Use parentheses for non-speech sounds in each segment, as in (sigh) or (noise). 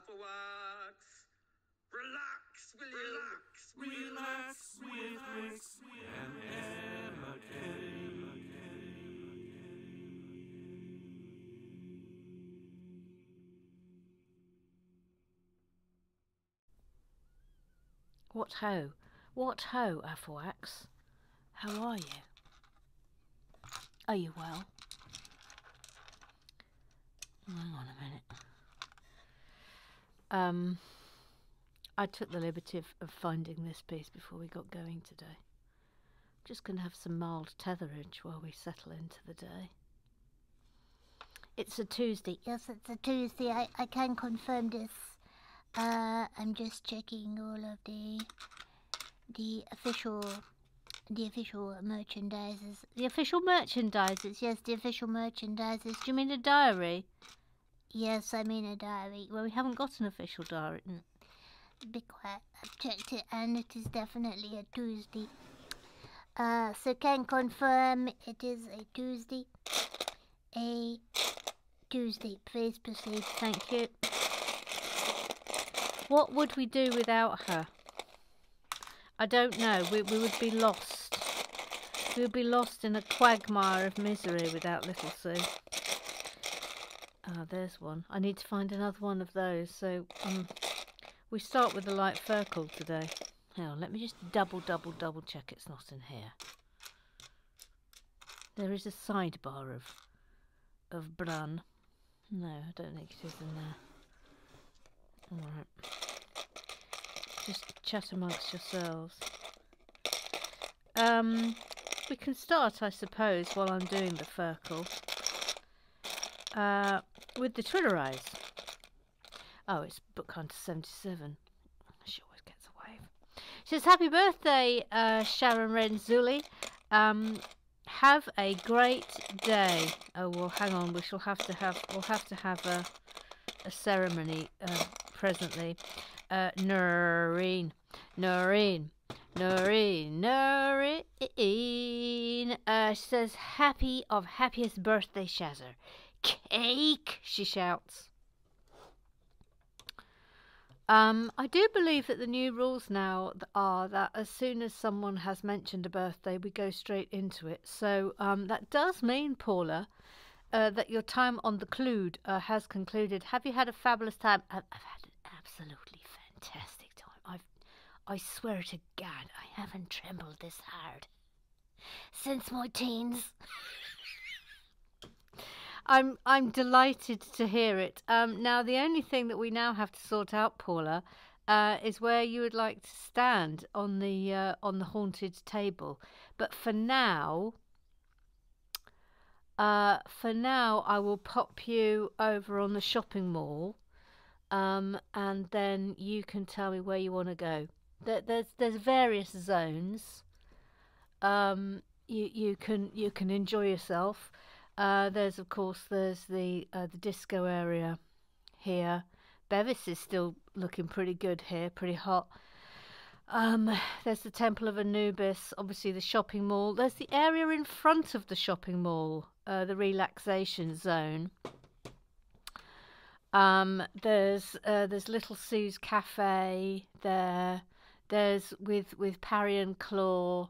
Applewatts. Relax, will you? Relax, Relax with Rex and Emma What ho? What ho, Afflewax? How are you? Are you well? Hang on a minute. Um, I took the liberty of, of finding this piece before we got going today. Just going to have some mild tetherage while we settle into the day. It's a Tuesday. Yes, it's a Tuesday. I, I can confirm this. Uh, I'm just checking all of the the official the official merchandisers. The official merchandisers, yes, the official merchandisers. Do you mean a diary? Yes, I mean a diary. Well, we haven't got an official diary. Mm. Be quiet. I've checked it, and it is definitely a Tuesday. Uh, so can confirm it is a Tuesday. A Tuesday. Please proceed. Thank you. What would we do without her? I don't know. We, we would be lost. We would be lost in a quagmire of misery without little Sue. Ah, there's one. I need to find another one of those. So, um, we start with the light Firkle today. On, let me just double, double, double check it's not in here. There is a sidebar of of Brun. No, I don't think it is in there. Alright. Just chat amongst yourselves. Um, we can start, I suppose, while I'm doing the Firkle. Uh, with the Twitter eyes. Oh, it's Book Hunter 77. She always gets a wave. She says, Happy birthday, uh, Sharon Renzulli. Um, have a great day. Oh, well, hang on. We shall have to have, we'll have to have a, a ceremony uh, presently. Uh, Noreen. Noreen. Noreen, Noreen. Uh, she says, Happy of happiest birthday, Shazzer. Cake, she shouts. Um, I do believe that the new rules now are that as soon as someone has mentioned a birthday, we go straight into it. So um, that does mean, Paula, uh, that your time on the cloud uh, has concluded. Have you had a fabulous time? I've, I've had an absolutely fantastic time. I've, I swear to God, I haven't trembled this hard since my teens. (laughs) I'm I'm delighted to hear it. Um, now the only thing that we now have to sort out, Paula, uh, is where you would like to stand on the uh, on the haunted table. But for now, uh, for now, I will pop you over on the shopping mall, um, and then you can tell me where you want to go. There, there's there's various zones. Um, you you can you can enjoy yourself. Uh, there's of course there's the uh, the disco area here. Bevis is still looking pretty good here, pretty hot. Um, there's the Temple of Anubis, obviously the shopping mall. There's the area in front of the shopping mall, uh, the relaxation zone. Um, there's uh, there's Little Sue's Cafe there. There's with with Parry and Claw,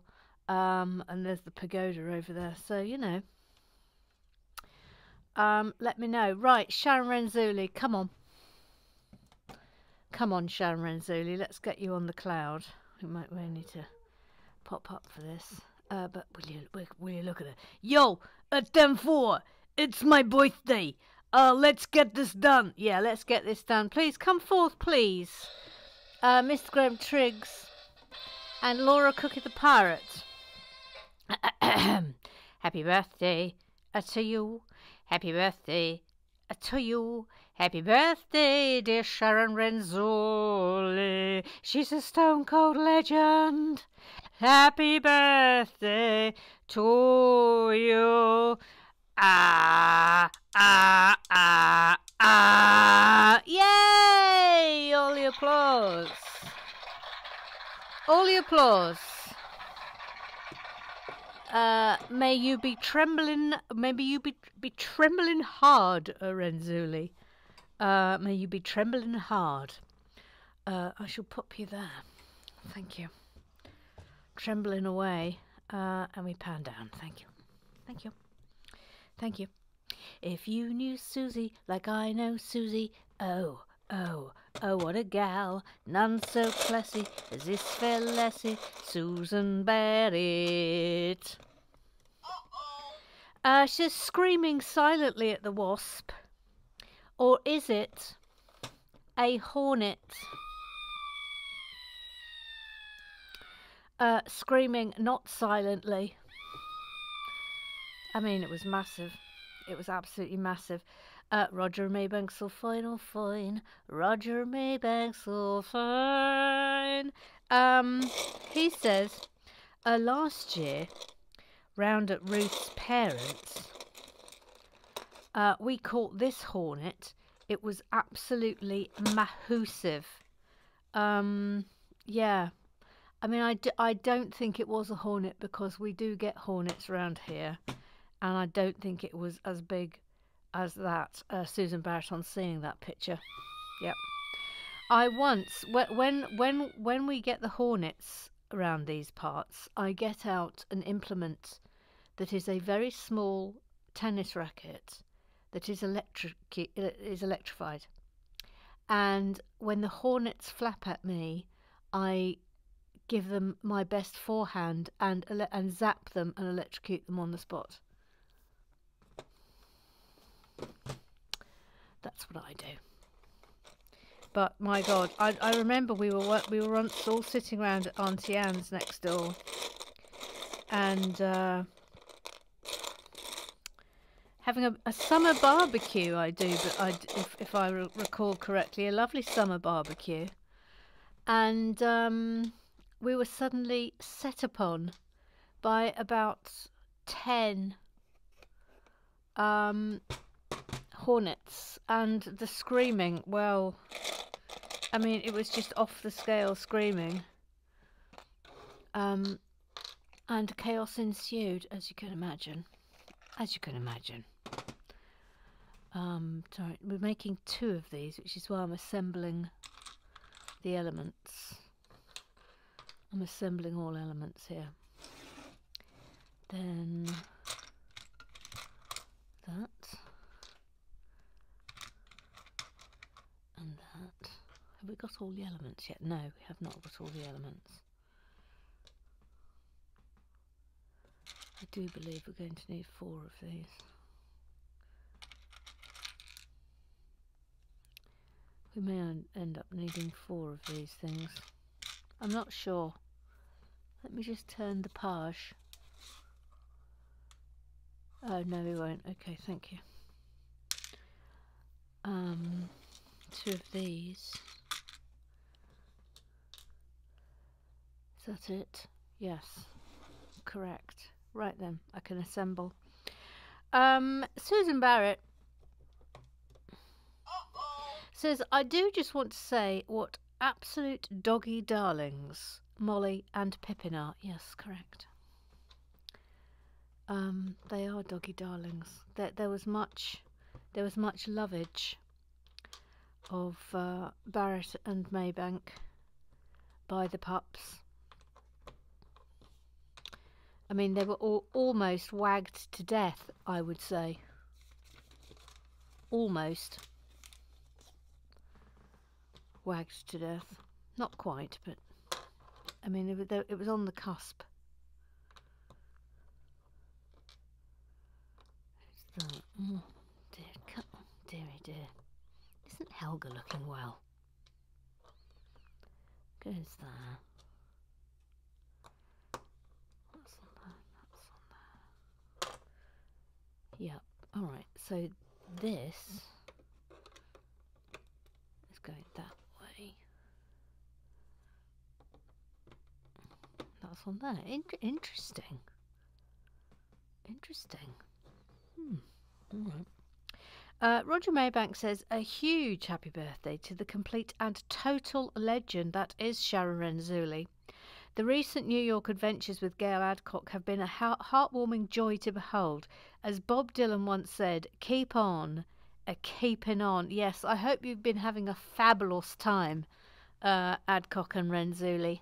um, and there's the pagoda over there. So you know, um, let me know. Right, Sharon Renzulli, come on. Come on, Sharon Renzulli, let's get you on the cloud. We might really need to pop up for this. Uh, but will you, will, you look at it? Yo, at 10-4, it's my birthday. Uh, let's get this done. Yeah, let's get this done. Please come forth, please. Uh, Mr. Graham Triggs and Laura Cookie the Pirate. (coughs) Happy birthday to you. Happy birthday to you. Happy birthday, dear Sharon Renzulli. She's a stone cold legend. Happy birthday to you. Ah, ah, ah, ah. Yay! All the applause. All the applause. Uh, may you be trembling, maybe you be, be trembling hard, uh, Renzulli. Uh, may you be trembling hard. Uh, I shall pop you there. Thank you. Trembling away, uh, and we pan down. Thank you. Thank you. Thank you. If you knew Susie like I know Susie, oh, oh, oh, what a gal, none so classy as this fair lassie, Susan Barrett. Uh, she's screaming silently at the wasp. Or is it a hornet? Uh, screaming not silently. I mean, it was massive. It was absolutely massive. Uh, Roger Maybank so fine, oh fine. Roger Maybank so fine. Um, he says, uh, last year, round at Ruth's parents, uh, we caught this hornet. It was absolutely mahoosive. Um, yeah. I mean, I, d- I don't think it was a hornet because we do get hornets around here. And I don't think it was as big as that. Uh, Susan Barrett on seeing that picture. Yep. I once, wh- when, when, when we get the hornets around these parts, I get out an implement that is a very small tennis racket that is electric is electrified. And when the hornets flap at me, I give them my best forehand and and zap them and electrocute them on the spot. That's what I do. But my God, I, I remember we were we were once all sitting around at Auntie Anne's next door, and uh, having a, a summer barbecue. I do, but I, if if I re- recall correctly, a lovely summer barbecue, and um, we were suddenly set upon by about ten um, hornets, and the screaming. Well, I mean, it was just off the scale screaming. Um, and chaos ensued, as you can imagine. As you can imagine. Um, sorry, we're making two of these, which is why I'm assembling the elements. I'm assembling all elements here. Then that and that. Have we got all the elements yet? No, we have not got all the elements. I do believe we're going to need four of these. We may end up needing four of these things. I'm not sure. Let me just turn the page. Oh no, we won't. Okay, thank you. Um, two of these. Is that it? Yes, correct. Right then, I can assemble. Um, Susan Barrett says, I do just want to say what absolute doggy darlings Molly and Pippin are. Yes, correct. Um, they are doggy darlings. There, there was much, there was much lovage of uh, Barrett and Maybank by the pups. I mean, they were all almost wagged to death. I would say. Almost wagged to death. Not quite, but I mean, it was, it was on the cusp. Who's? Oh, dear, come dearie dear. Isn't Helga looking well? Goes there. That's on there. That's on there. Yep. All right. So this is going that way. That's on there. In- interesting. Interesting. Hmm. All right. Uh, Roger Maybank says a huge happy birthday to the complete and total legend that is Sharon Renzulli. The recent New York adventures with Gail Adcock have been a heartwarming joy to behold. As Bob Dylan once said, keep on, a keeping on. Yes, I hope you've been having a fabulous time, uh, Adcock and Renzulli,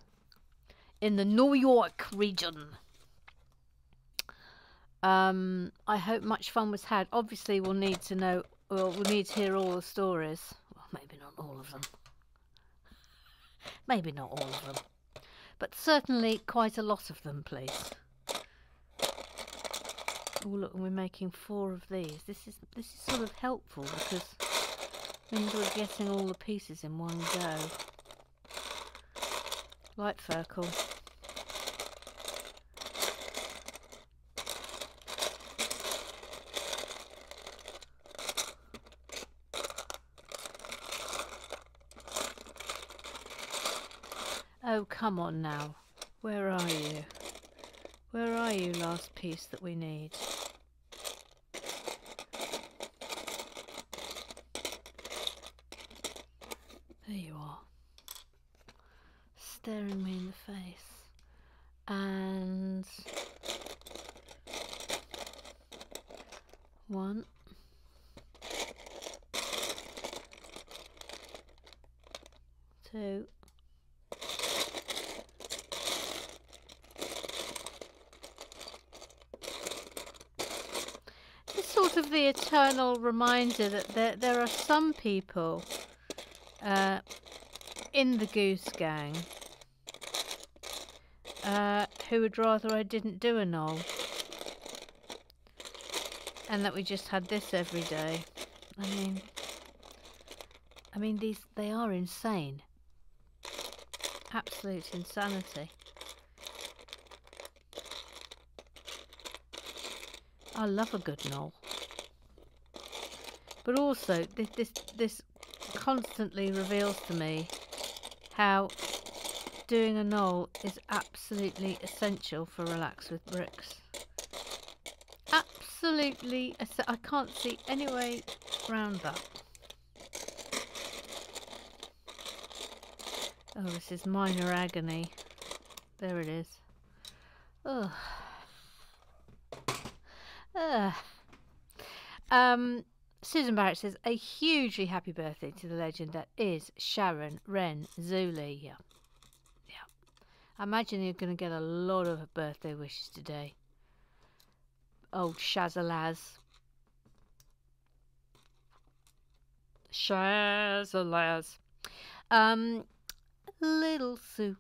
in the New York region. Um, I hope much fun was had. Obviously, we'll need to know. Well, we'll need to hear all the stories. Well, maybe not all of them. (laughs) Maybe not all of them, but certainly quite a lot of them, please. Oh look, we're making four of these. This is this is sort of helpful because means we're getting all the pieces in one go. Light Firkle. Oh, come on now. Where are you? Where are you, last piece that we need? There you are. Staring me in the face. And. One. Two. It's sort of the reminder that there, there are some people uh, in the Goose Gang uh, who would rather I didn't do a knoll and that we just had this every day. I mean, I mean these they are insane, absolute insanity. I love a good knoll, but also this this this constantly reveals to me how doing a knoll is absolutely essential for relax with bricks. Absolutely, I can't see any way round that. Oh, this is minor agony. There it is. Ugh. Ugh. Um, Susan Barrett says a hugely happy birthday to the legend that is Sharon Wren Zuli. Yeah, yeah. I imagine you're going to get a lot of birthday wishes today. Old Shazalaz. Shazalaz. Um, little Sue.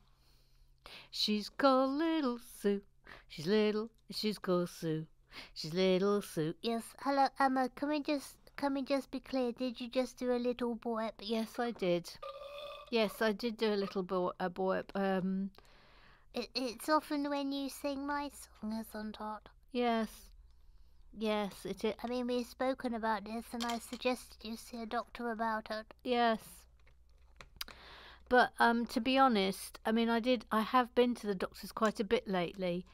She's called Little Sue. She's little. She's called Sue. She's little Sue. Yes, hello, Emma. Can we just can we just be clear? Did you just do a little boy? Yes, I did. Yes, I did do a little bo- a boy. Um, It, it's often when you sing my song, isn't it? yes, yes, it is. I mean, we've spoken about this, and I suggested you see a doctor about it. Yes. But um, to be honest, I mean, I did. I have been to the doctors quite a bit lately,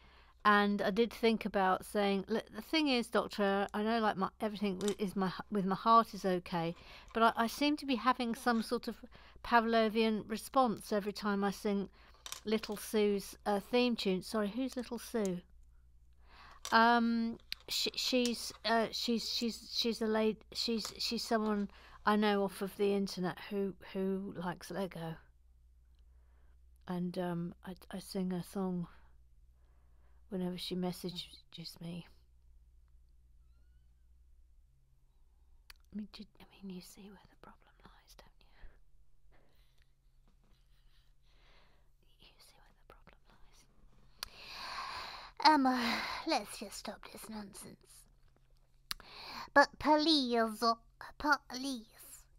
and I did think about saying, "Look, the thing is, doctor, I know like my everything is my with my heart is okay, but I, I seem to be having some sort of Pavlovian response every time I sing Little Sue's uh, theme tune. Sorry, who's Little Sue? Um, she, she's uh, she's she's she's a lady. She's she's someone I know off of the internet who who likes Lego. And um, I I sing a song whenever she messages me. I mean, do, I mean, you see where the problem lies, don't you? You see where the problem lies. Emma, let's just stop this nonsense. But please, uh, please,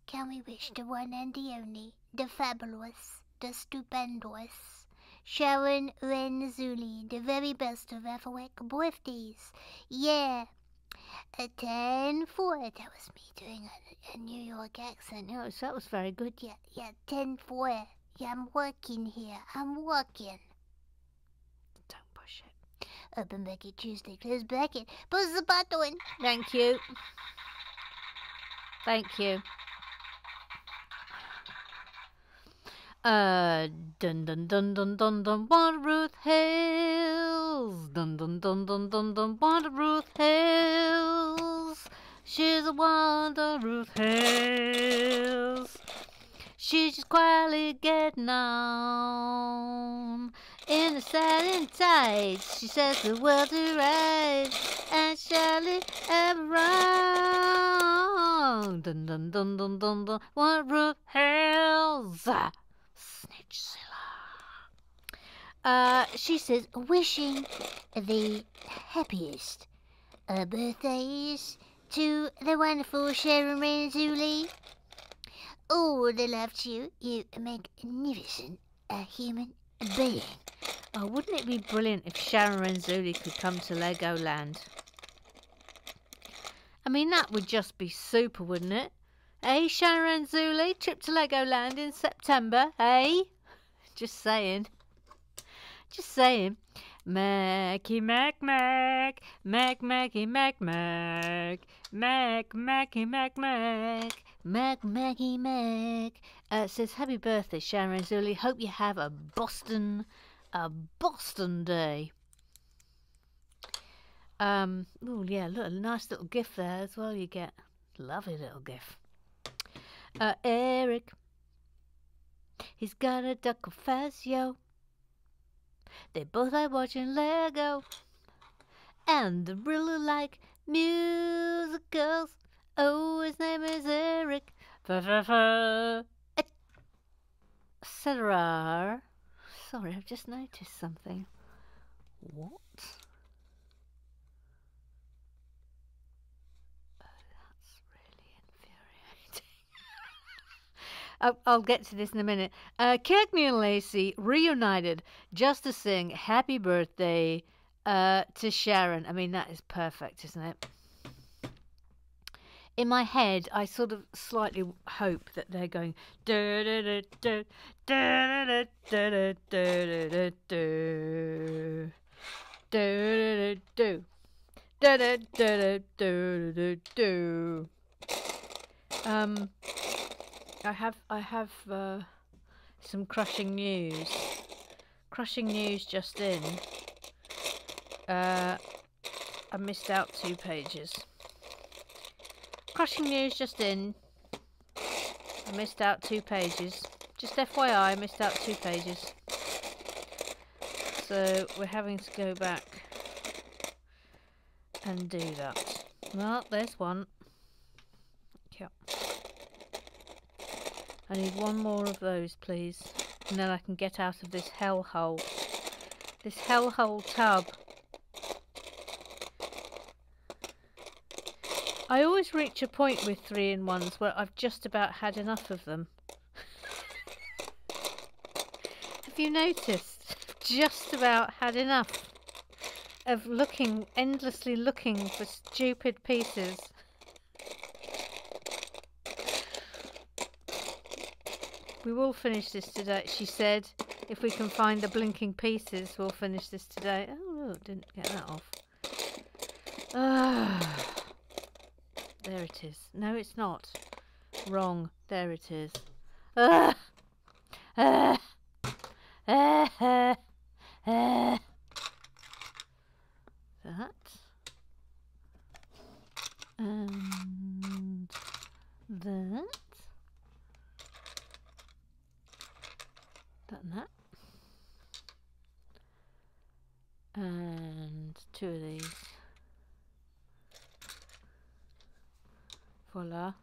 can we wish the one and the only, the fabulous, the stupendous, Sharon Renzulli, the very best of FOEC birthdays? Yeah. A 10 4. That was me doing a, a New York accent. Oh, so that was very good. Yeah, yeah, 10 4. Yeah, I'm working here. I'm working. Don't push it. Open bracket Tuesday, close bracket. Push the button. Thank you. Thank you. Uh, dun dun dun dun dun dun, Waterruth Hills. Dun dun dun dun dun dun, Waterruth Hills. She's a wonder Ruth Hales. She's just quietly getting on. In the satin tights, she says the world to right, and surely ever wrong. Dun dun dun dun dun dun. What Ruth Hales? Snitchzilla. Uh, She says, wishing the happiest uh, birthdays to the wonderful Sharon Renzulli. All the love to you, you magnificent uh, human being. Oh, wouldn't it be brilliant if Sharon Renzulli could come to Legoland? I mean, that would just be super, wouldn't it? Hey, Sharon Renzulli? Trip to Legoland in September, hey? (laughs) Just saying. Just saying. Mackie Mac Mac, Mac Mackie Mac Mac, Mac Mackie Mac Mac, Mac Mackie Mac. Uh, says happy birthday, Sharon Renzulli. Hope you have a Boston, a Boston day. Um. Oh yeah, look, a nice little gift there as well. You get lovely little gift. Uh, Eric. He's got a duck of Fazio. They both like watching Lego. And really like musicals. Oh, his name is Eric. Etc. Sorry, I've just noticed something. What? I'll, get to this in a minute. Uh, Cagney and Lacey reunited just to sing Happy Birthday uh, to Sharon. I mean, that is perfect, isn't it? in my head, I sort of slightly hope that they're going. Um, I have I have uh, some crushing news. Crushing news just in. Uh, I missed out two pages. Crushing news just in. I missed out two pages. Just FYI, I missed out two pages. So we're having to go back and do that. Well, there's one. Yep. I need one more of those, please. And then I can get out of this hellhole. This hellhole tub. I always reach a point with three in ones where I've just about had enough of them. (laughs) Have you noticed? Just about had enough of looking, endlessly looking for stupid pieces. We will finish this today, she said. If we can find the blinking pieces, we'll finish this today. Oh, look, didn't get that off. Ah. There it is. No, it's not. Wrong. There it is. Ah! Ah! Ah! Ah! Ah! That. And that. That and that. And two of these. Voila.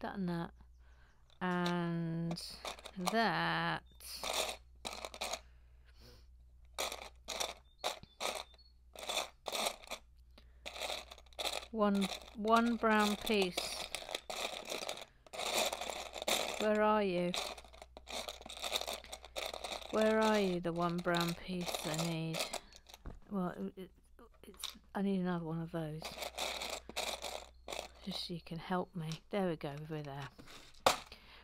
That and that. And that. One brown piece. Where are you? Where are you, the one brown piece I need? Well, it, it's, I need another one of those. Just so you can help me. There we go, we're there.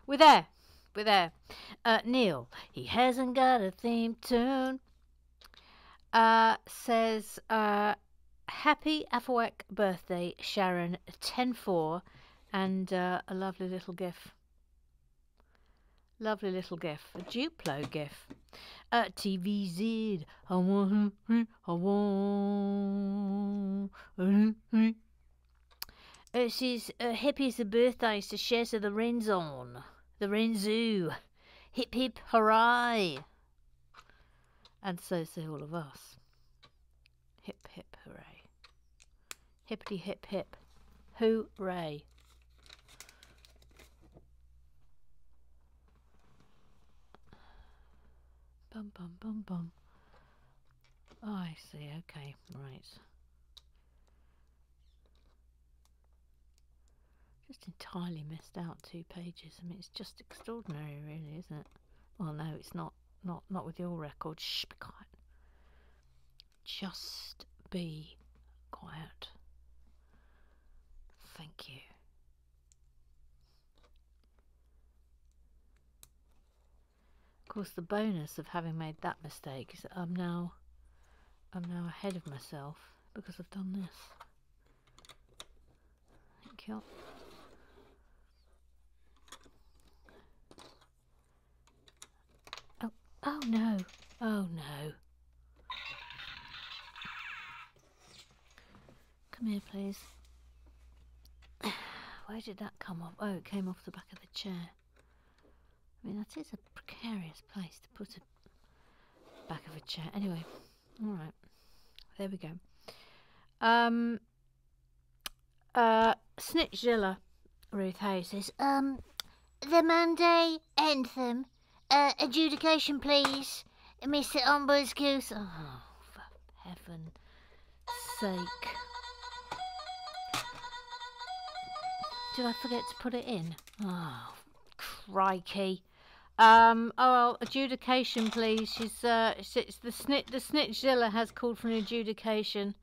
We're there! We're there. Uh, Neil, he hasn't got a theme tune. Uh, says, uh, Happy Afawak birthday, Sharon, 10 4, and uh, a lovely little gif. Lovely little gif. A Duplo gif. Uh, TVZ. I want. I want. It's his uh, hippie's birthday, so shares of the Renzon. The Renzu. Hip hip hooray. And so say all of us. Hip hip hooray. Hippity hip hip. Hooray. Bum bum bum bum. Oh, I see. Okay, right. Just entirely missed out two pages. I mean, it's just extraordinary, really, isn't it? Well, no, it's not. Not not with your record. Shh, be quiet. Just be quiet. Thank you. Of course, the bonus of having made that mistake is that I'm now, I'm now ahead of myself because I've done this. Thank you. Oh, oh no! Oh no! Come here, please. Where did that come off? Oh, it came off the back of the chair. I mean, that is a precarious place to put a back of a chair. Anyway, all right, there we go. Um, uh, Snitchzilla, Ruth Hayes says, Um, the Monday anthem. Uh, adjudication, please. Mr. Ombuds Goose. "Oh, for heaven's sake!" Did I forget to put it in? Oh, crikey! Um, oh well, adjudication, please. She's uh, it's the snit the Snitchzilla has called for an adjudication.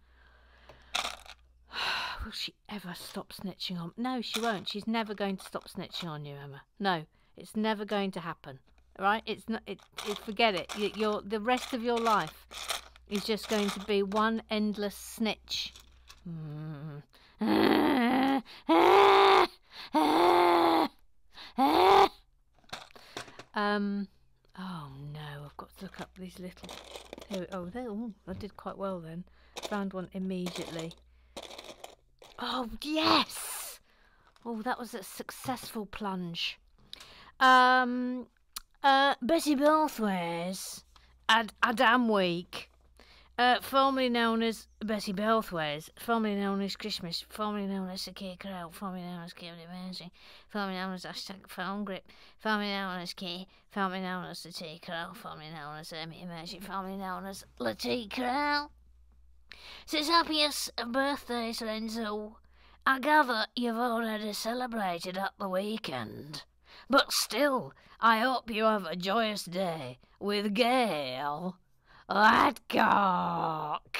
(sighs) Will she ever stop snitching on? No, she won't. She's never going to stop snitching on you, Emma. No, it's never going to happen. Right? It's not. It, it forget it. Y- Your the rest of your life is just going to be one endless snitch. Mm. Um. Oh no, I've got to look up these little. Oh, there. Oh, I did quite well then. Found one immediately. Oh yes. Oh, that was a successful plunge. Um. Uh, Betty Belthwares. Ad Adam Week. Uh, formerly known as Betty Belthwares, formerly known as Christmas, formerly known as Sakir Crowd, formerly known as Kevin Mercy, formerly known as Hashtag Phone Grip, formerly known as Key, formerly known as the T Crowd, formerly known as Emmy Mercy, formerly known as the T Crowd. Says happiest birthdays, Renzo. I gather you've already celebrated at the weekend. But still, I hope you have a joyous day with Gail. Adcock.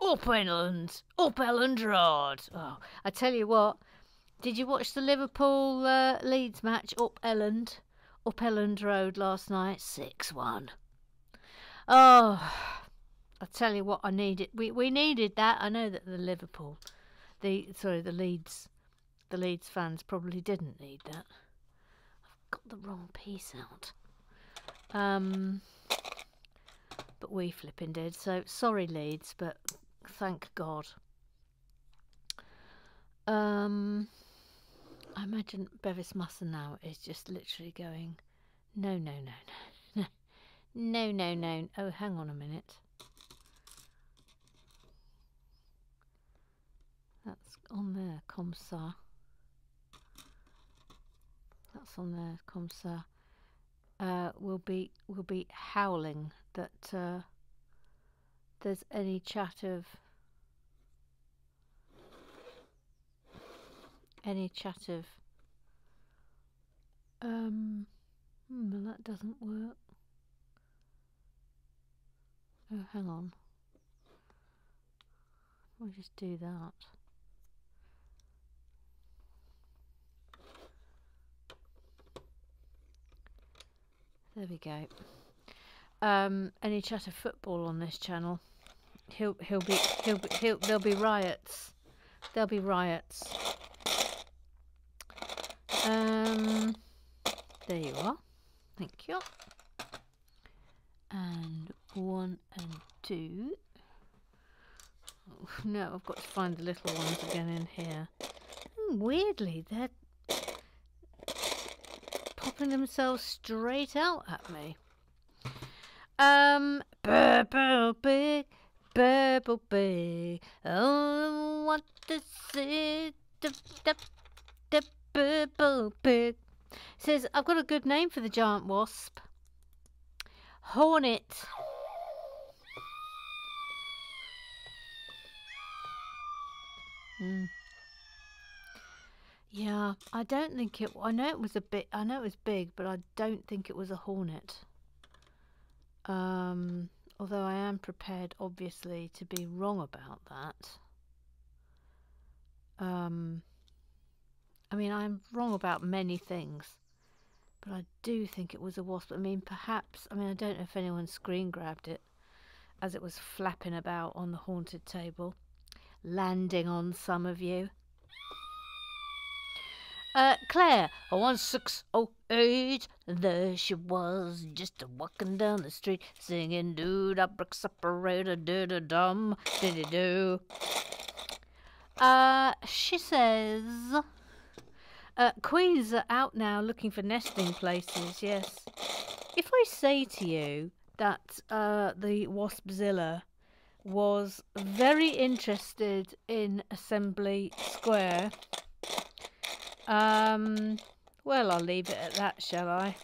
Up Elland, up Elland Road. Oh, I tell you what, did you watch the Liverpool uh, Leeds match up Elland, up Elland Road last night? 6 1. Oh, I tell you what, I needed. We, we needed that. I know that the Liverpool, the sorry, the Leeds, the Leeds fans probably didn't need that. I've got the wrong piece out. Um, but we flipping did. So sorry, Leeds, but thank God. Um, I imagine Bevis Musser now is just literally going, no, no, no, no, no, no, no. Oh, hang on a minute. That's on there, Comsa. That's on there, Comsa. Uh, will be we'll be howling that uh, there's any chat of any chat of um hmm, well that doesn't work. Oh hang on. We'll just do that. There we go um, any chat of football on this channel, he'll he'll be he'll be, he'll there'll be riots. There'll be riots. Um, There you are. Thank you. And one and two. Oh, no, I've got to find the little ones again in here. Hmm, weirdly, they're popping themselves straight out at me. Um, purple pig, purple pig. Oh, what to see the, the, the purple pig. Says, I've got a good name for the giant wasp. Hornet. Mm. Yeah, I don't think it. I know it was a bit. I know it was big, but I don't think it was a hornet. Um, although I am prepared, obviously, to be wrong about that. Um, I mean, I'm wrong about many things, but I do think it was a wasp. I mean, perhaps. I mean, I don't know if anyone screen grabbed it as it was flapping about on the haunted table, landing on some of you. Uh, Claire, a one six oh eight, there she was, just walking down the street, singing doo da brick separator doo da dum diddy doo. Uh, she says, uh, queens are out now looking for nesting places. Yes, if I say to you that uh, the Waspzilla was very interested in Assembly Square. Um, well, I'll leave it at that, shall I?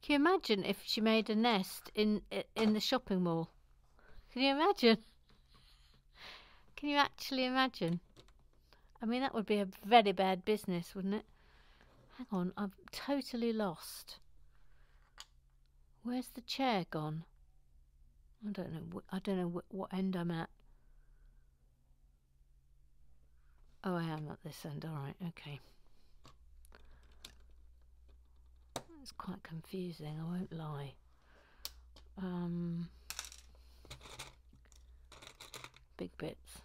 Can you imagine if she made a nest in in the shopping mall? Can you imagine? Can you actually imagine? I mean, that would be a very bad business, wouldn't it? Hang on, I'm totally lost. Where's the chair gone? I don't know. I don't know wh- what end I'm at. Oh, I am at this end. All right. Okay. It's quite confusing. I won't lie. Um, big bits.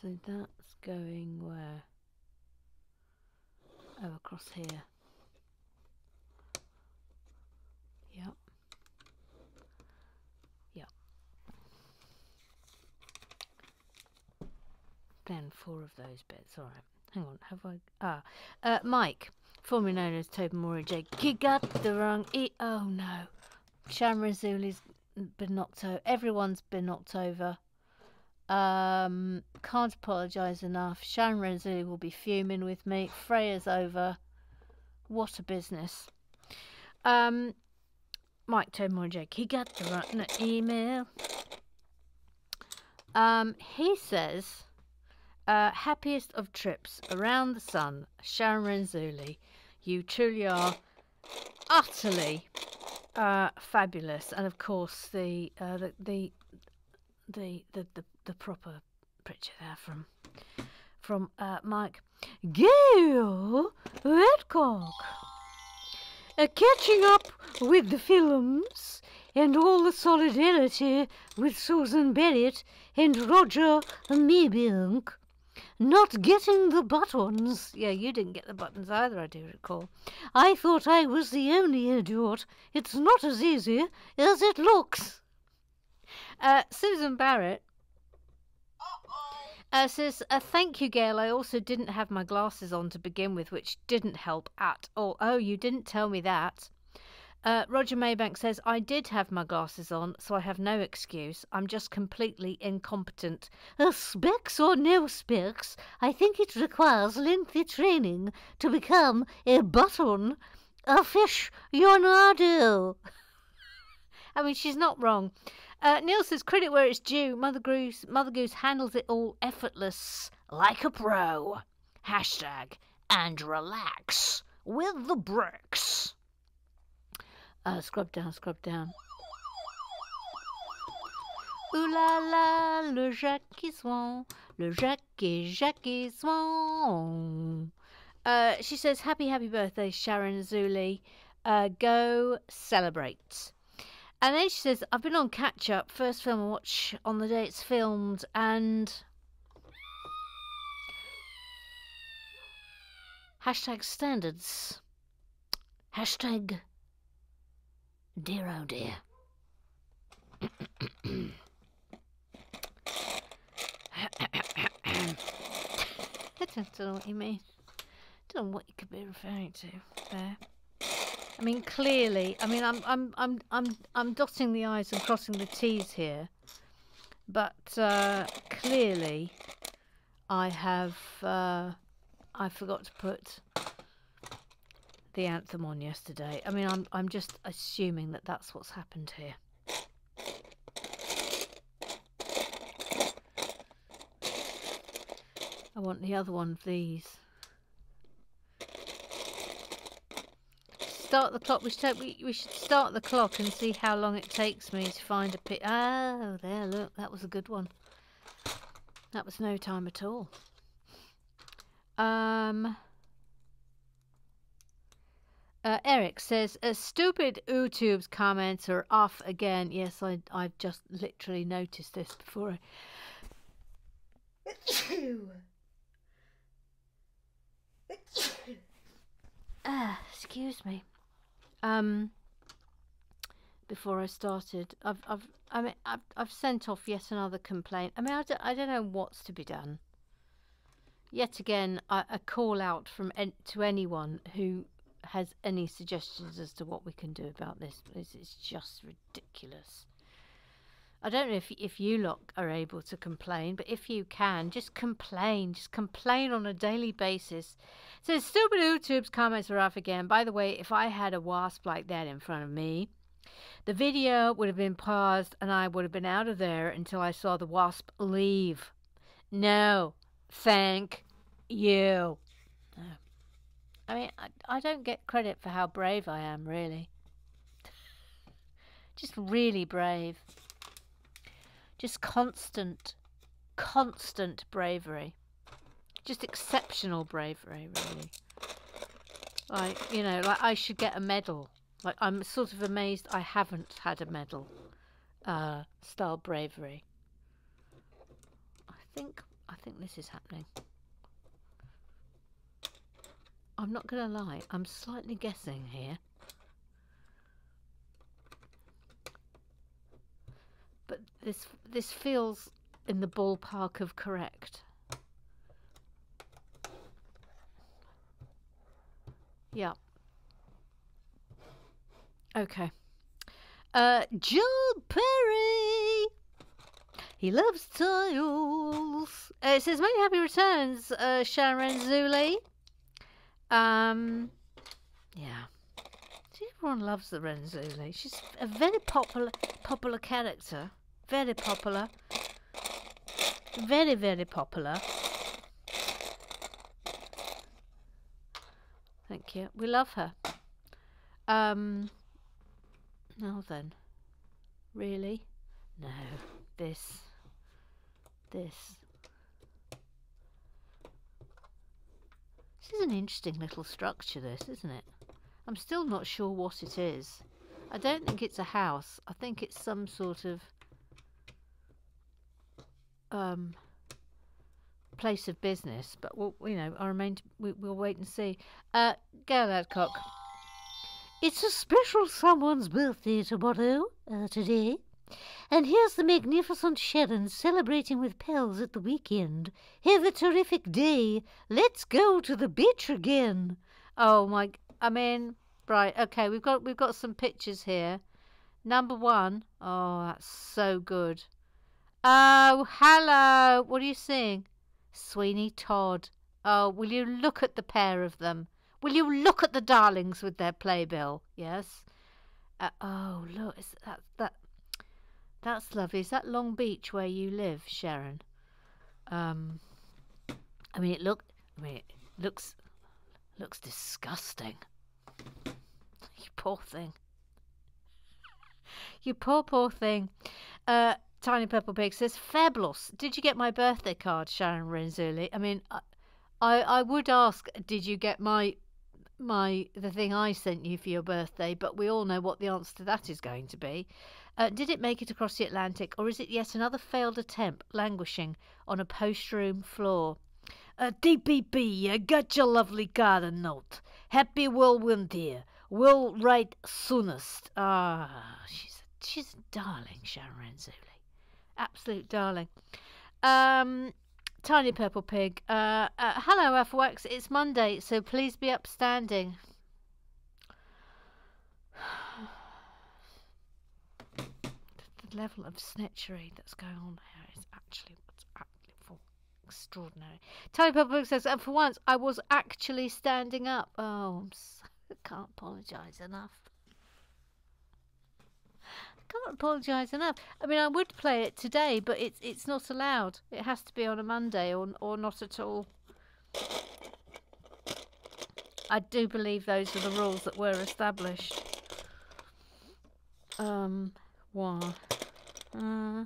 So that's going where? Oh, across here. Yep. Then four of those bits. All right. Hang on. Have I? Ah, uh, Mike, formerly known as Toby Mori J. You got the wrong E. Oh no. Sharon Zuli's been knocked over. Everyone's been knocked over. Um, can't apologise enough. Sharon Renzulli will be fuming with me. Freya's over. What a business. Um, Mike Tomor Jake, he got the right email. Um, he says, uh, happiest of trips around the sun, Sharon Renzulli. You truly are utterly uh, fabulous, and of course the uh, the, the the the the the proper picture there from from uh, Mike Gail Redcock. Catching up with the films and all the solidarity with Susan Barrett and Roger Maybank. Not getting the buttons. Yeah, you didn't get the buttons either, I do recall. I thought I was the only idiot. It's not as easy as it looks. Uh, Susan Barrett uh, says, uh, Thank you, Gail. I also didn't have my glasses on to begin with, which didn't help at all. Oh, you didn't tell me that. Uh, Roger Maybank says, I did have my glasses on, so I have no excuse. I'm just completely incompetent. Uh, specs or no specs, I think it requires lengthy training to become a button. A fish, Leonardo. (laughs) I mean, she's not wrong. Uh, Neil says, credit where it's due. Mother Goose, Mother Goose handles it all effortless, like a pro. Hashtag, and relax with the bricks. Uh, scrub down, scrub down. Ooh la la, le Jackie Swan, le Jackie, Jackie Swan. Uh, she says, Happy, happy birthday, Sharon Zuli. Uh, go celebrate. And then she says, I've been on catch up, first film I watch on the day it's filmed, and. Hashtag standards. Hashtag dear oh dear. I don't know what you mean. I don't know what you could be referring to there. I mean, clearly, I mean, I'm, I'm, I'm, I'm, I'm dotting the i's and crossing the t's here, but uh, clearly, I have, uh, I forgot to put the anthem on yesterday. I mean, I'm, I'm just assuming that that's what's happened here. I want the other one of these. Start the clock. We should, we, we should start the clock and see how long it takes me to find a pic. Oh, there, look, that was a good one. That was no time at all. Um, uh, Eric says, uh, "Stupid YouTube's comments are off again." Yes, I I've just literally noticed this before. (coughs) Ah, excuse me. Um, before I started, I've, I've, I mean, I've, I've sent off yet another complaint. I mean, I don't, I don't know what's to be done. Yet again, a, a call out from en- to anyone who has any suggestions as to what we can do about this. It's, it's just ridiculous. I don't know if if you lot are able to complain, but if you can, just complain. Just complain on a daily basis. So stupid YouTube's comments are off again. By the way, if I had a wasp like that in front of me, the video would have been paused and I would have been out of there until I saw the wasp leave. No, thank you. No. I mean, I, I don't get credit for how brave I am, really. (laughs) Just really brave. Just constant, constant bravery. Just exceptional bravery, really. Like, you know, like I should get a medal. Like, I'm sort of amazed I haven't had a medal. Uh, style bravery. I think, I think this is happening. I'm not going to lie, I'm slightly guessing here. but this this feels in the ballpark of correct. Yeah. Okay. Uh, John Perry. He loves tiles. Uh, it says many happy returns, uh, Sharon Zuli. Um, yeah. See, Everyone loves the Renzulli. She's a very popular popular character. Very popular. Very, very popular. Thank you. We love her. Um. Now then. Really? No. This. This. This is an interesting little structure, this, isn't it? I'm still not sure what it is. I don't think it's a house. I think it's some sort of um, place of business. But we'll, you know, I remain. To, we, will wait and see. Uh, Gail Adcock. It's a special someone's birthday tomorrow, uh, today. And here's the magnificent Sharon celebrating with pals at the weekend. Have a terrific day. Let's go to the beach again. Oh my! I mean, right? Okay, we've got we've got some pictures here. Number one. Oh, that's so good. Oh, hello. What are you seeing? Sweeney Todd. Oh, will you look at the pair of them? Will you look at the darlings with their playbill? Yes. Uh, oh, look, that that that's lovely. Is that Long Beach where you live, Sharon? Um, I mean, it look. I mean, it looks looks disgusting. You poor thing. You poor, poor thing. Uh, Tiny Purple Pig says, Fabulous. Did you get my birthday card, Sharon Renzulli? I mean, I, I, I would ask, did you get my my the thing I sent you for your birthday, but we all know what the answer to that is going to be. Uh, did it make it across the Atlantic, or is it yet another failed attempt languishing on a post room floor? Uh, DPP, I got your lovely card and note. Happy whirlwind here. Will write soonest. Ah, she's a, she's a darling, Sharon Renzulli. Absolute darling. Um, Tiny Purple Pig. Uh, uh, hello, F-Wax. It's Monday, so please be upstanding. (sighs) the level of snitchery that's going on here is actually what's extraordinary. Tiny Purple Pig says, and for once I was actually standing up. Oh, I'm so, I (laughs) can't apologise enough. Can't apologise enough. I mean, I would play it today, but it's it's not allowed. It has to be on a Monday or or not at all. I do believe those are the rules that were established. Um, why? Uh,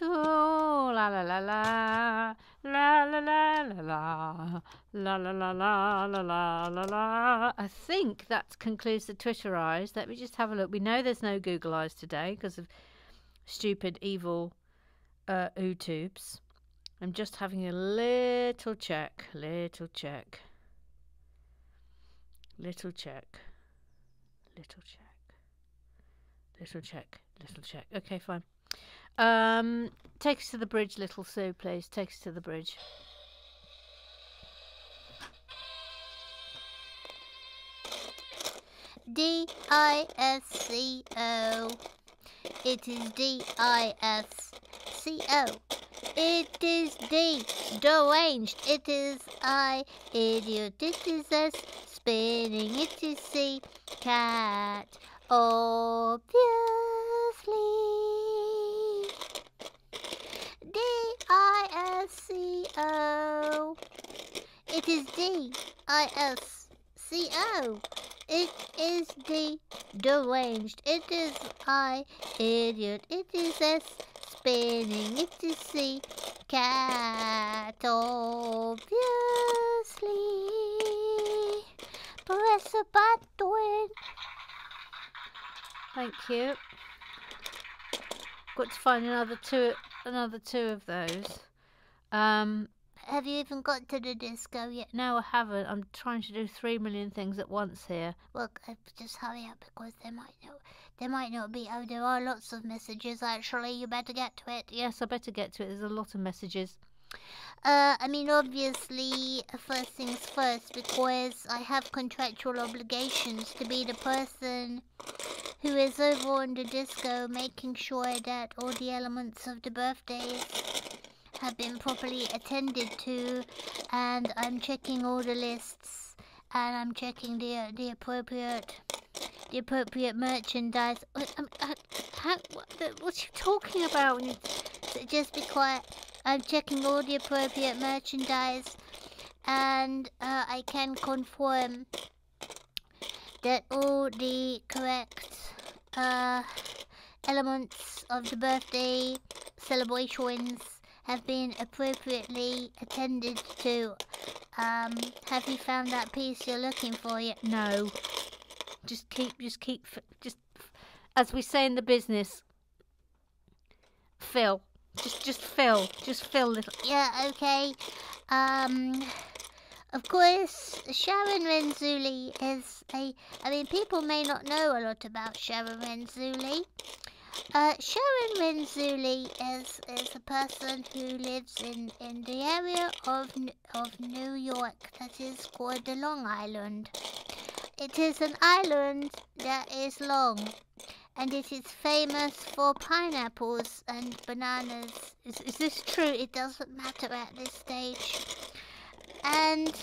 la la la la la la la la la la la la la la la la la. I think that concludes the Twitter eyes. Let me just have a look. We know there's no Google eyes today because of stupid, evil uh, YouTubes. I'm just having a little check, little check, little check, little check, little check, little check. Okay, fine. Um, take us to the bridge, little Sue, please. Take us to the bridge. D I S C O. It is D I S C O. It is D. Deranged. It is I. Idiot. It is S. Spinning. It is C. Cat. Obviously. D I S C O. It is D I S C O. It is D deranged. It is I idiot. It is S spinning. It is C cat obviously. Press a button. Thank you. Got to find another two, another two of those. Um, Have you even got to the disco yet? no, I haven't. I'm trying to do three million things at once here. Well, uh, just hurry up because there might not, there might not be. Oh, there are lots of messages. Actually, you better get to it. Yes, I better get to it. There's a lot of messages. Uh, I mean, obviously, first things first, because I have contractual obligations to be the person who is over on the disco, making sure that all the elements of the birthdays have been properly attended to, and I'm checking all the lists, and I'm checking the the appropriate the appropriate merchandise. Um, uh, how, what, what you talking about? Just be quiet. I'm checking all the appropriate merchandise, and uh, I can confirm that all the correct uh, elements of the birthday celebrations have been appropriately attended to. Um, have you found that piece you're looking for yet? No, just keep, just keep, just as we say in the business, fill. Just, just fill, just fill little. Yeah, okay. Um, of course, Sharon Renzulli is a. I mean, people may not know a lot about Sharon Renzulli. Uh, Sharon Renzulli is is a person who lives in, in the area of of New York that is called the Long Island. It is an island that is long, and it is famous for pineapples and bananas. Is, is this true? It doesn't matter at this stage. And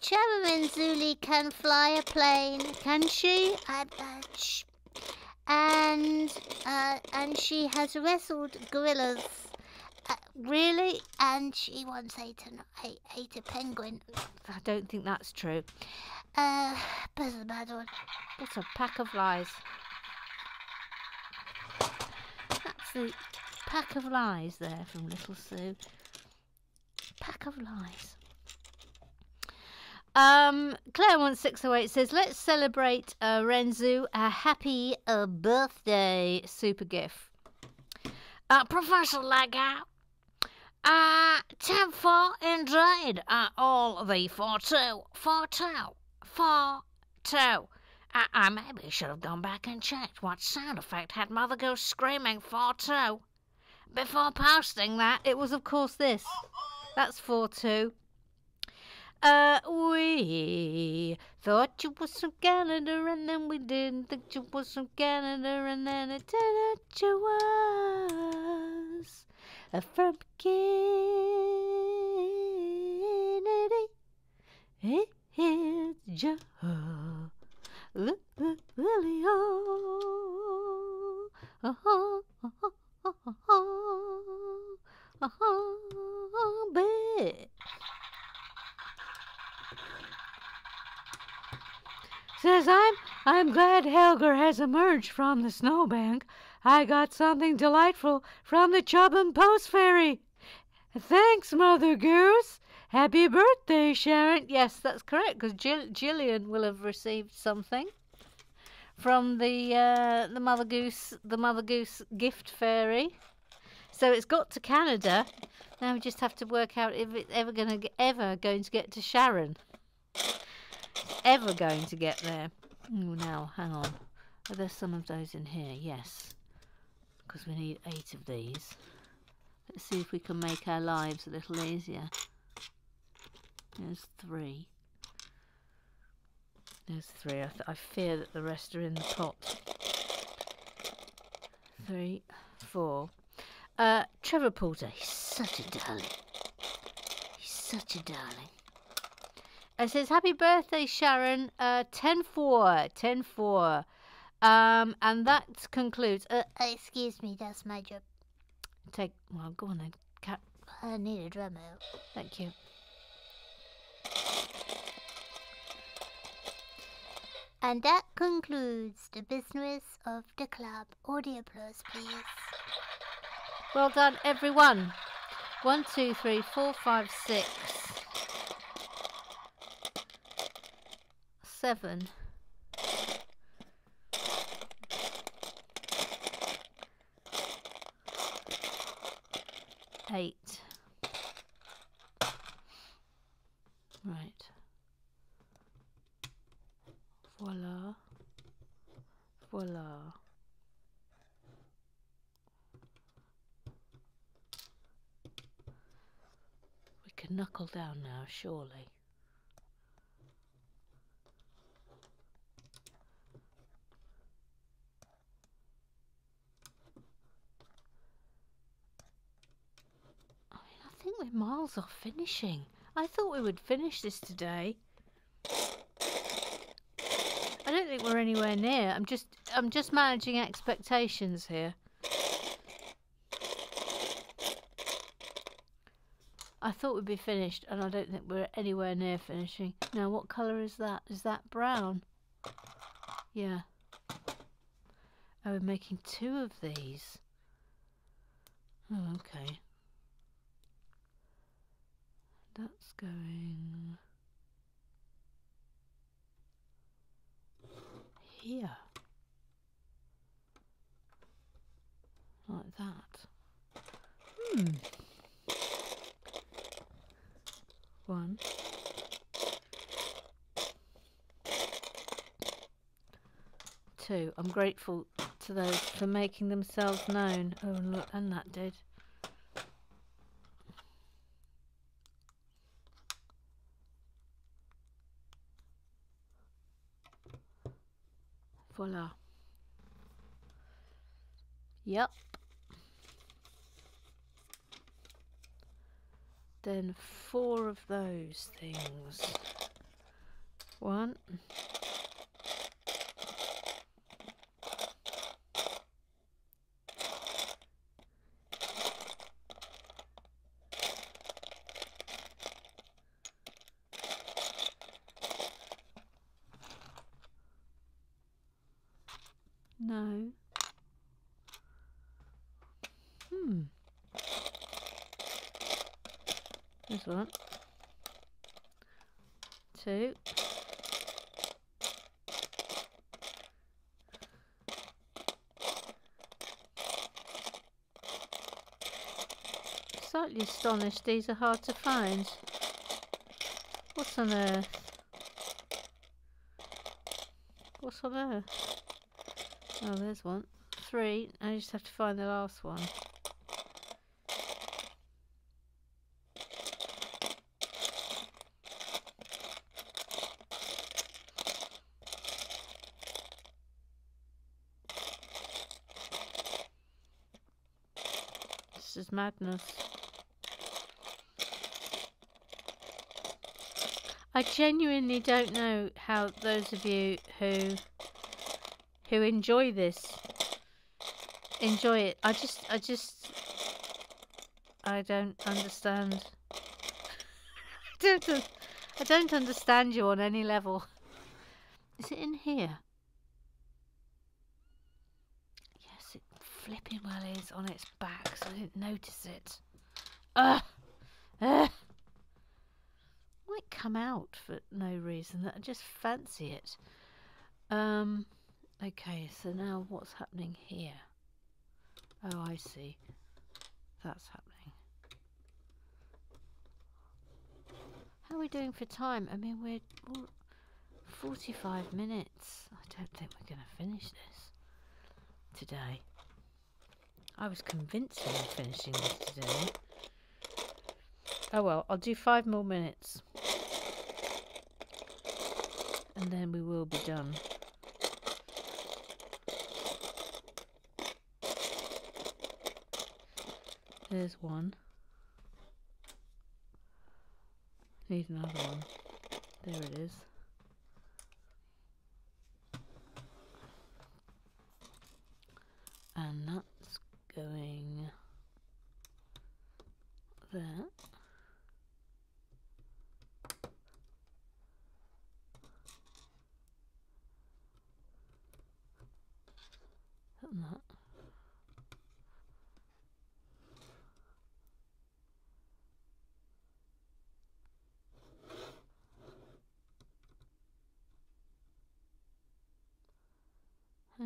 Sharon Renzulli can fly a plane, can she? Uh, uh, sh- and uh, and she has wrestled gorillas. Uh, really? And she once ate, an, ate, ate a penguin. I don't think that's true. Uh, that's a bad one. What a pack of lies. That's the pack of lies there from Little Sue. Pack of lies. Um, Claire one six zero eight says, "Let's celebrate uh, Renzu a happy uh, birthday super gift." Uh, Professor Leggo, uh, ten four indeed. Uh, all the four two four two four two. I, I maybe should have gone back and checked what sound effect had Mother Goose screaming four two. Before posting that, it was of course this. That's four two. Uh, we thought you was from Canada, and then we didn't think you was from Canada, and then it turned out you was from Kennedy. It's just Lily, oh, oh, oh, oh, oh, oh, babe. Says I'm I'm glad Helger has emerged from the snowbank. I got something delightful from the Chubbin Post Fairy. Thanks, Mother Goose. Happy birthday, Sharon. Yes, that's correct, because Jill- will have received something from the uh, the Mother Goose the Mother Goose gift fairy. So it's got to Canada. Now we just have to work out if it's ever gonna ever going to get to Sharon. Ever going to get there? Oh, now hang on. Are there some of those in here? Yes, because we need eight of these. Let's see if we can make our lives a little easier. There's three. There's three. I, I fear that the rest are in the pot. Three, four. Uh, Trevor Porter. He's such a darling. He's such a darling. It says, Happy birthday, Sharon. Uh, 10 4. 10 4. Um, and that concludes. Uh, Uh, excuse me, that's my job. take. Well, go on then. Cat. I need a drum out. Thank you. And that concludes the business of the club. Audio applause, please. Well done, everyone. One, two, three, four, five, six, seven. Eight. Right. Voila. Voila. We can knuckle down now, surely. I mean, I we're off finishing. I thought we would finish this today. I don't think we're anywhere near. I'm just I'm just managing expectations here. I thought we'd be finished, and I don't think we're anywhere near finishing. Now, what colour is that? Is that brown? Yeah. Oh, we're making two of these. Oh, okay. That's going here. Like that. Hmm. One. Two. I'm grateful to those for making themselves known. Oh, look, and that did. Voila. Yep. Then four of those things. One. No. Hmm. This one. two. Slightly astonished these are hard to find. What on earth? What's on earth? Oh, there's one. Three. I just have to find the last one. This is madness. I genuinely don't know how those of you who who enjoy this enjoy it. I just I just I don't understand. (laughs) I don't I don't understand you on any level. Is it in here? Yes, it flipping well is on its back, so I didn't notice it. Ugh! Ugh! Come out for no reason. that I just fancy it. Um. Okay, so now what's happening here? Oh, I see. That's happening. How are we doing for time? I mean, we're we're 45 minutes. I don't think we're going to finish this today. I was convinced we were finishing this today. Oh well, I'll do five more minutes. And then we will be done. There's one. Need another one. There it is. And that's going there. And that.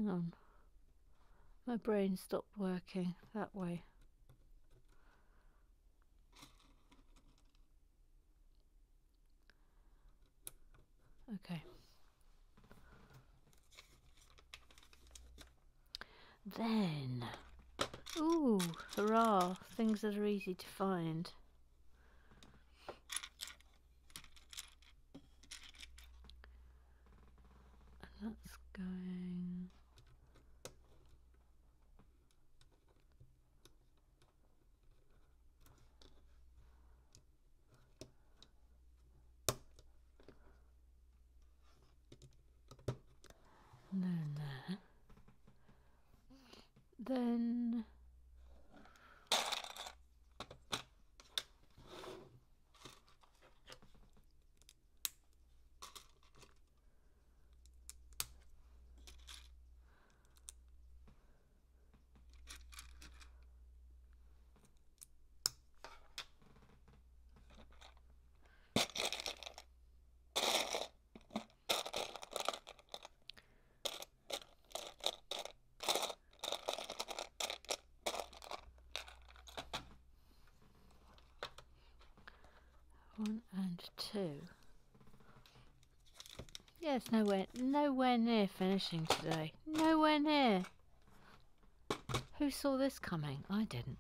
Hang on. My brain stopped working that way. Okay. Then. Ooh, hurrah! Things that are easy to find. And that's going. And then there. Then. One two. Yes, nowhere, nowhere near finishing today. Nowhere near. Who saw this coming? I didn't.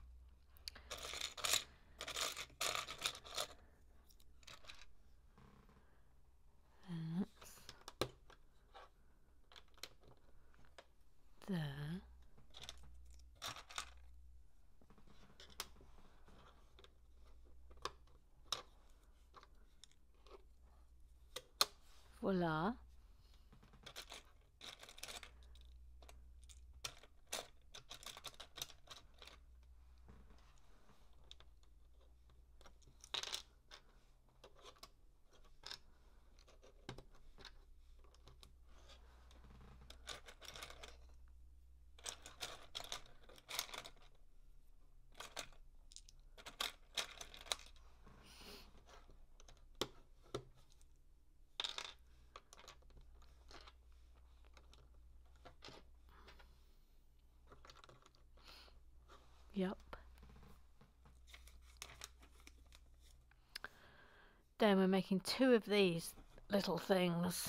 Then we're making two of these little things.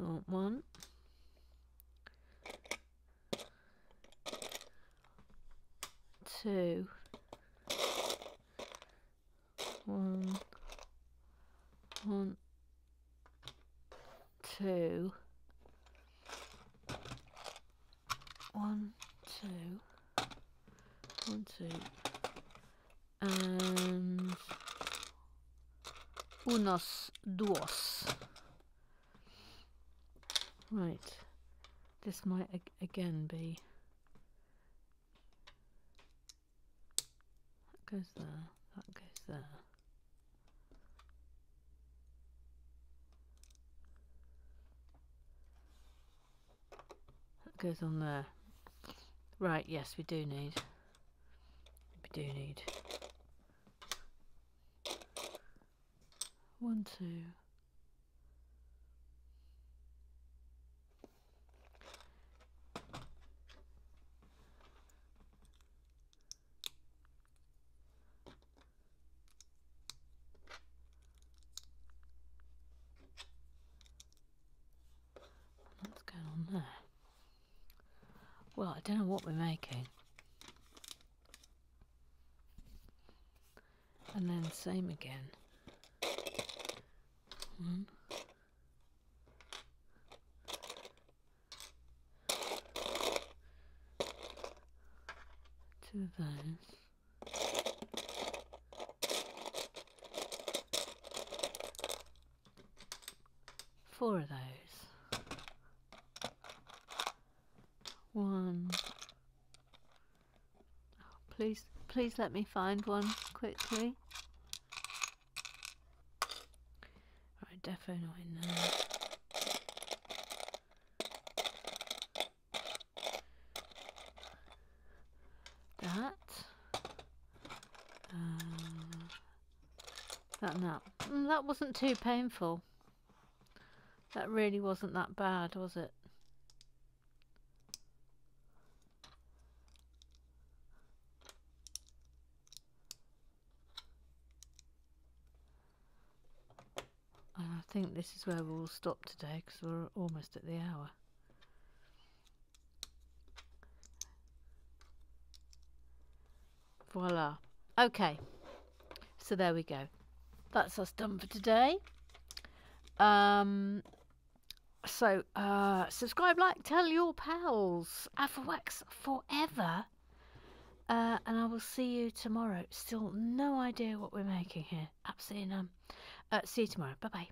Oh, One. Two. One. One. Two. One, two. One, two. And unos dos. Right. This might ag- again be. That goes there. That goes there. That goes on there. Right, yes, we do need. We do need. One, two. What's going on there? Well, I don't know what we're making. And then same again. One. Two of those. Four of those. One. Oh, please, please let me find one quickly. Defo in there. That. Uh, that and that. Mm, that wasn't too painful. That really wasn't that bad, was it? And I think this is where we'll stop today because we're almost at the hour. Voila. Okay. So there we go. That's us done for today. Um so uh subscribe, like, tell your pals. Afrowax forever. Uh, and I will see you tomorrow. Still no idea what we're making here. Absolutely none. Uh, see you tomorrow. Bye bye.